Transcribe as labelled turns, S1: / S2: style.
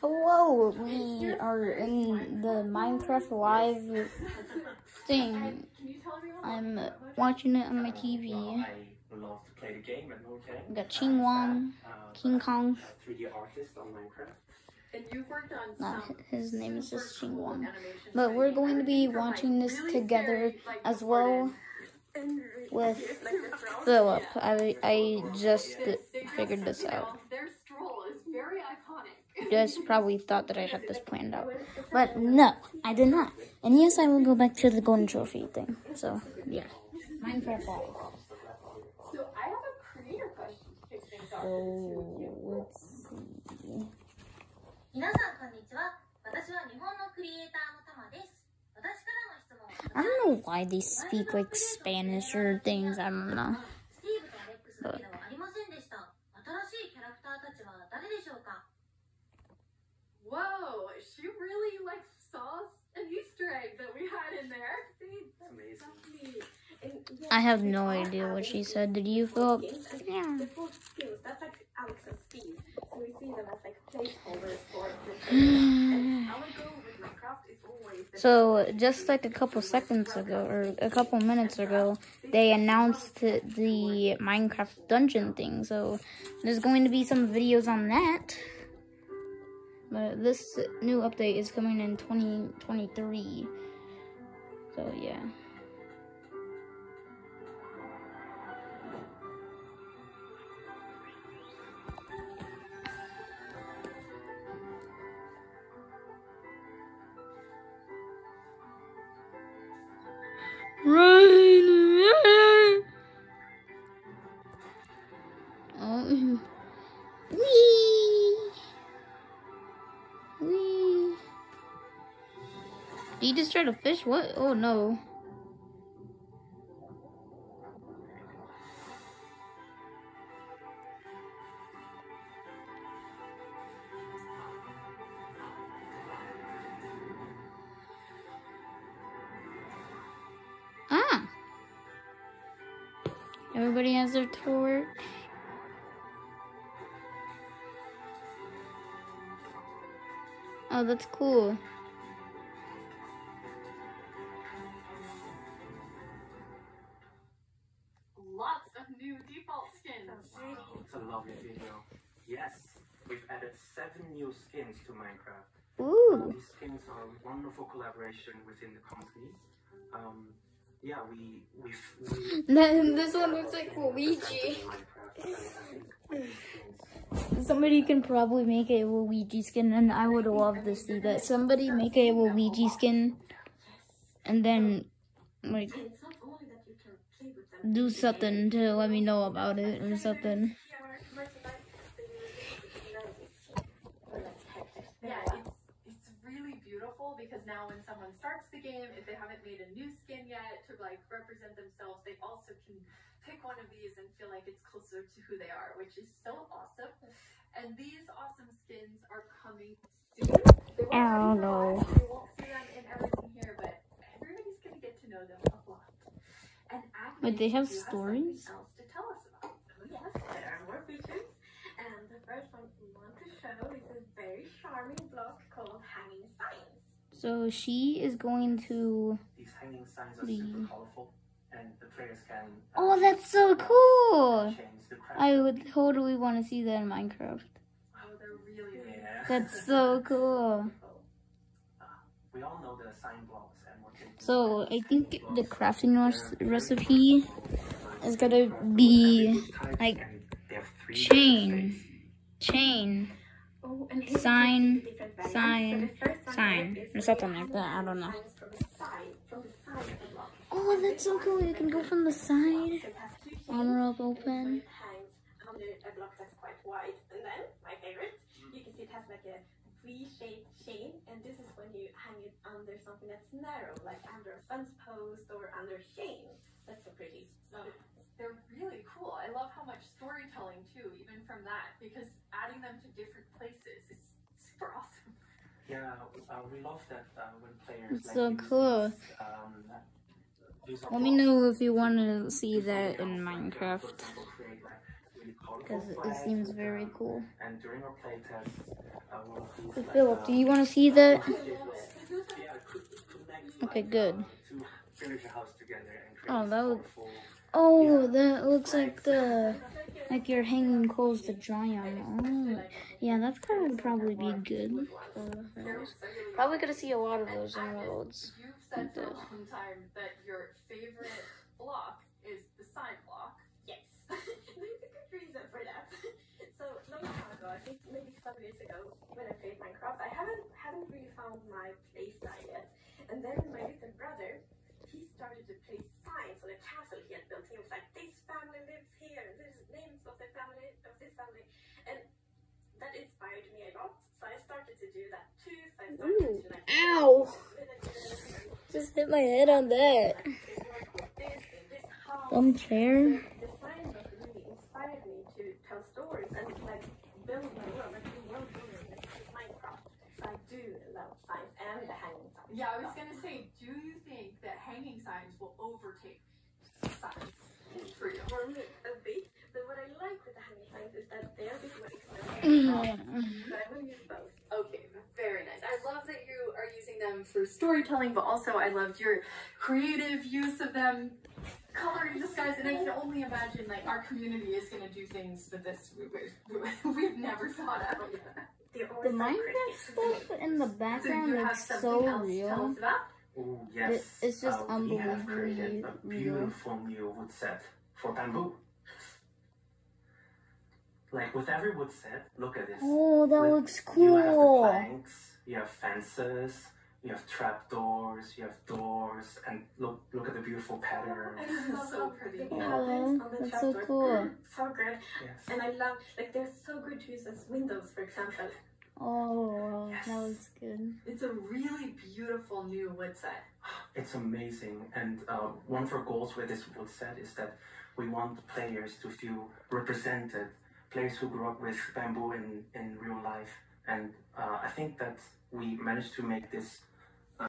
S1: Hello, we are in the Minecraft Live thing. I'm watching it on my TV.
S2: I love to play the game.
S1: We got Ching Wong, uh, King Kong.
S2: 3D artist on Minecraft.
S3: And you've worked on
S1: Not his name is
S3: super
S1: just Ching
S3: cool
S1: Wong. But we're going to be watching this together as well with
S3: like the throne.
S1: Philip. I I just
S3: They- they
S1: figured this out.
S3: Their stroll is very iconic
S1: just probably thought that I had this planned out. But no, I did not. And yes, I will go back to the golden trophy thing. So, yeah. Minecraft waterfall.
S3: So, I have a creator question to kick things off.
S1: Oh, so, let's see. i don't know why they speak like Spanish or things. I don't know.
S4: But... 新しいキャラクターたちは誰でしょうか
S3: Whoa, she really like saw an Easter egg that we had in there.
S2: It's amazing.
S1: I have no idea what she said. Did you, Philip? Yeah.
S5: The full skills, that's like Alex and Steve. So we see them as like placeholders for the and our goal with Minecraft is always that
S1: So, just like a couple seconds ago, or a couple minutes ago, uh, they announced the Minecraft dungeon thing. So, there's going to be some videos on that. But this new update is coming in 2023. So, yeah. Run! You just try to fish? What? Oh no. Ah! Everybody has their torch. Oh, that's cool.
S2: Video. Yes, we've added seven new skins to Minecraft.
S1: Ooh.
S2: These skins are a wonderful collaboration within the company. Um, yeah, we we've. we
S1: Then this one looks like Luigi.
S2: Minecraft, and I think skins
S1: Somebody can probably make a Luigi skin, and I would love to see that. Somebody make a Luigi skin, and then like
S5: it's not only that you can play with them.
S1: do something to let me know about it or something.
S3: Yeah, it's it's really beautiful because now when someone starts the game, if they haven't made a new skin yet to like represent themselves, they also can pick one of these and feel like it's closer to who they are, which is so awesome. And these awesome skins are coming soon. They won't
S1: I don't know.
S3: live, won't see them in everything here, but everybody's gonna get to know them a lot. And Agnes,
S1: Wait, they have
S3: you something
S1: stories?
S3: else to tell us about.
S5: Oh, yes, there are more features. And the first one we want to show is a very charming block called Hanging Signs.
S1: So she is going to.
S2: These hanging signs are super colorful, and the players can. uh,
S1: Oh, that's so cool!
S2: Change the craft.
S1: I would totally want to see that in Minecraft.
S3: Oh, they're really,
S2: Yeah.
S1: That's so cool.
S2: We all know the sign blocks and what they do.
S1: So I think the crafting recipe is gonna be like
S2: And they have three
S1: chain, chain,
S5: Oh,
S1: Sign,
S5: we can see the different
S1: sign.
S5: So the first one
S1: sign, or something like that. I don't know.
S5: signs From the side, from the side of the block.
S1: Oh, that's so cool. You can go from the side.
S5: So it has two chains,
S1: Armor up open.
S5: A block that's quite wide, and then my favorite, you can see it has like a V-shaped chain, and this is when you hang it under something that's narrow, like under a fence post or under a chain. That's so pretty.
S3: Oh, they're really cool. I love how much storytelling too, even from that, because adding them to different places is super awesome.
S2: Yeah, uh, we love that uh, when players.
S1: It's
S2: like,
S1: so
S2: use
S1: cool.
S2: these, um, use
S1: Let me know if you want to see that in
S2: something else, like, uh,
S1: Minecraft.
S2: For example, create like really colorful
S1: because it, it seems very cool.
S2: And during our play test, uh,
S1: So
S2: like,
S1: Philip,
S2: uh,
S1: do you want to see that?
S2: yeah, co- connect,
S1: Okay, good.
S2: uh, to finish a house together and create
S1: Oh, that would-
S2: colorful-
S1: Oh, that looks like the like you're hanging clothes to dry on. Oh, yeah, that's gonna probably be good. for. Probably gonna see a lot of those in roads.
S3: You've said for a long time that your favorite block is the side block.
S5: Yes. There's a good reason for that. so long time ago, I think maybe five years ago, when I played Minecraft, I haven't haven't really found my play style yet. And then my little brother, he started to place signs on a castle he had built. He was like, "This family lives here. This is names of the family of this family," and that inspired me a lot. So I started to do that too. So I started
S1: Ooh.
S5: to mm. like,
S1: Ow! Just hit my head on that.
S5: This, this house.
S1: Some chair.
S5: The sign really inspired me to tell stories and like build my world, like do world building like with Minecraft. So I do love signs and the hanging signs.
S3: Yeah, I was gonna say, do you think that hanging signs will overtake signs for you?
S5: For me, a bit. But what I like with the hanging signs is that they're a bit more expensive.
S1: Mm.
S5: but I use both.
S3: Okay, very nice. I love that you are using them for storytelling, but also I loved your creative use of them, coloring the skies, and I can only imagine like our community is gonna do things with this we, we, we've never thought of.
S5: They're
S1: The
S5: always so
S1: Minecraft stuff in the background
S3: you have
S1: looks so
S3: else to tell
S1: real.
S3: us about?
S2: Oh, yes.
S1: it's just
S2: uh, we have created
S1: unbelievably
S2: a
S1: real.
S2: beautiful new wood set for bamboo. Like with every wood set, look at this.
S1: Oh, that
S2: With-
S1: looks
S2: You have the
S1: cool.
S2: planks, you have fences, you have trapdoors, you have doors, and look look at the beautiful patterns.
S5: I love
S3: So
S5: how
S3: pretty.
S5: the
S1: Oh,
S5: on the
S1: that's so
S5: trapdoors.
S1: cool.
S5: So good.
S2: Yes.
S5: And I love, like, they're so good to use as windows, for example.
S1: Oh,
S2: Yes.
S1: that looks good.
S3: It's a really beautiful new wood set.
S2: It's amazing, and uh, one of our goals with this wood set is that we want the players to feel represented, players who grew up with bamboo in, in real life, and uh, I think that we managed to make this